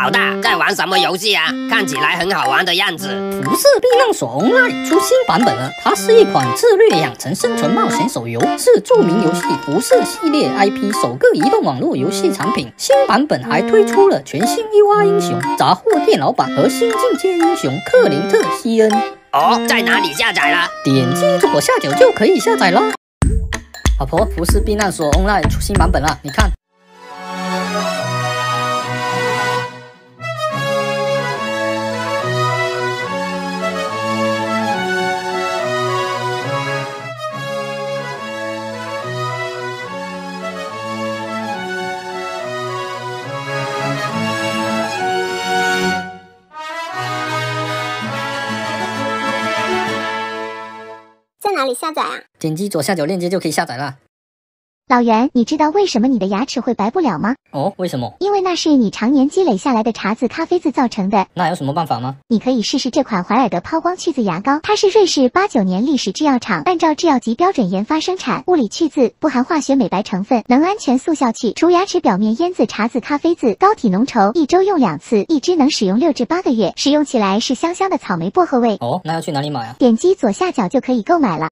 老大在玩什么游戏啊？看起来很好玩的样子。辐射避难所 Online 出新版本了，它是一款策略养成生存冒险手游，是著名游戏辐射系列 IP 首个移动网络游戏产品。新版本还推出了全新 UI 英雄杂货店老板和新进阶英雄克林特·西恩。哦，在哪里下载了？点击左下角就可以下载了。老婆，辐射避难所 Online 出新版本了，你看。哪里下载啊？点击左下角链接就可以下载了。老袁，你知道为什么你的牙齿会白不了吗？哦，为什么？因为那是你常年积累下来的茶渍咖啡渍造成的。那有什么办法吗？你可以试试这款怀尔德抛光去渍牙膏，它是瑞士八九年历史制药厂按照制药级标准研发生产，物理去渍，不含化学美白成分，能安全速效去除牙齿表面烟渍、茶渍咖啡渍，膏体浓稠，一周用两次，一支能使用六至八个月，使用起来是香香的草莓薄荷味。哦，那要去哪里买啊？点击左下角就可以购买了。